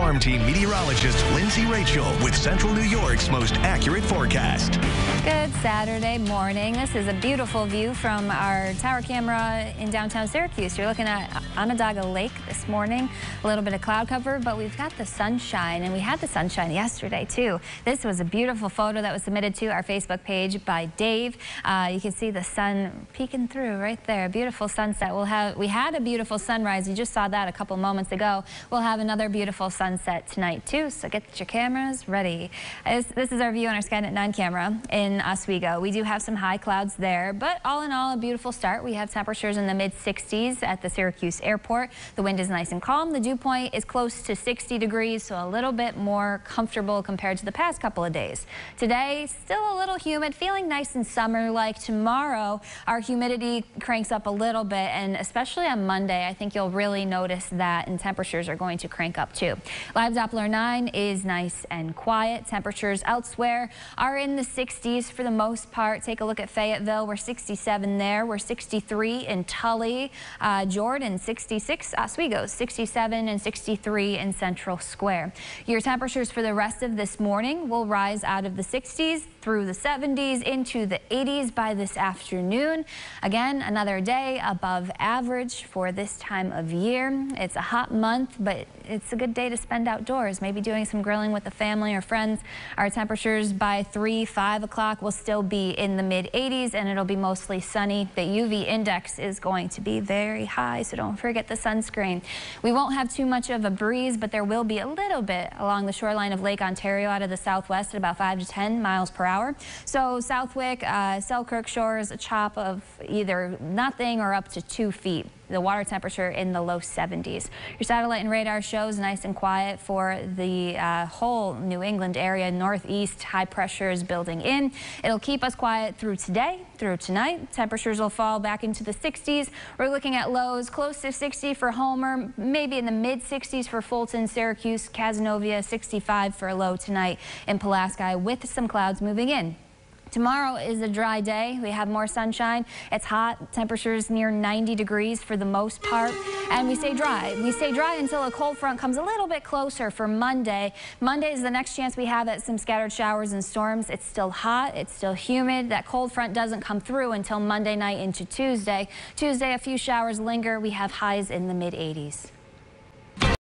Storm Team meteorologist Lindsay Raychel with Central New York's most accurate forecast. Good Saturday morning. This is a beautiful view from our tower camera in downtown Syracuse. You're looking at Onondaga Lake this morning. A little bit of cloud cover, but we've got the sunshine, and we had the sunshine yesterday too. This was a beautiful photo that was submitted to our Facebook page by Dave. Uh, you can see the sun peeking through right there. Beautiful sunset. We'll have we had a beautiful sunrise. You just saw that a couple moments ago. We'll have another beautiful sunset tonight too. So get your cameras ready. This, this is our view on our Skynet 9 camera in Oswego. We do have some high clouds there, but all in all, a beautiful start. We have temperatures in the mid 60s at the Syracuse airport. The wind is nice and calm. The dew point is close to 60 degrees, so a little bit more comfortable compared to the past couple of days. Today, still a little humid, feeling nice and summer-like. Tomorrow, our humidity cranks up a little bit, and especially on Monday, I think you'll really notice that, and temperatures are going to crank up too. Live Doppler 9 is nice and quiet. Temperatures elsewhere are in the 60s for the most part. Take a look at Fayetteville. We're 67 there. We're 63 in Tully. Uh, Jordan 66. Oswego 67 and 63 in Central Square. Your temperatures for the rest of this morning will rise out of the 60s through the 70s into the 80s by this afternoon. Again, another day above average for this time of year. It's a hot month, but it's a good day to spend outdoors, maybe doing some grilling with the family or friends. Our temperatures by 3, 5 o'clock will still be in the mid 80s and it'll be mostly sunny. The UV index is going to be very high, so don't forget the sunscreen. We won't have too much of a breeze, but there will be a little bit along the shoreline of Lake Ontario out of the southwest at about 5 to 10 miles per hour. So Southwick, uh, Selkirk Shores, a chop of either nothing or up to two feet the water temperature in the low 70s. Your satellite and radar shows nice and quiet for the uh, whole New England area. Northeast high pressure is building in. It'll keep us quiet through today, through tonight. Temperatures will fall back into the 60s. We're looking at lows close to 60 for Homer, maybe in the mid 60s for Fulton, Syracuse, Cazenovia, 65 for a low tonight in Pulaski with some clouds moving in. Tomorrow is a dry day. We have more sunshine. It's hot. Temperatures near 90 degrees for the most part. And we stay dry. We stay dry until a cold front comes a little bit closer for Monday. Monday is the next chance we have at some scattered showers and storms. It's still hot. It's still humid. That cold front doesn't come through until Monday night into Tuesday. Tuesday, a few showers linger. We have highs in the mid 80s.